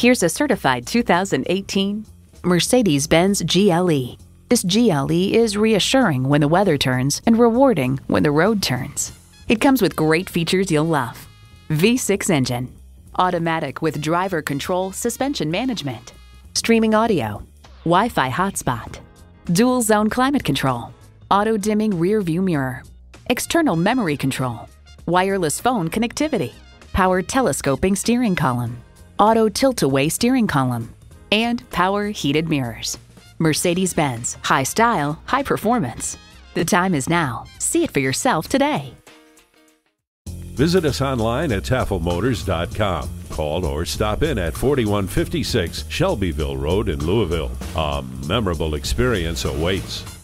Here's a certified 2018 Mercedes Benz GLE. This GLE is reassuring when the weather turns and rewarding when the road turns. It comes with great features you'll love V6 engine, automatic with driver control suspension management, streaming audio, Wi Fi hotspot, dual zone climate control, auto dimming rear view mirror, external memory control, wireless phone connectivity, power telescoping steering column, auto tilt away steering column, and power heated mirrors. Mercedes Benz, high style, high performance. The time is now. See it for yourself today. Visit us online at tafelmotors.com. Call or stop in at 4156 Shelbyville Road in Louisville. A memorable experience awaits.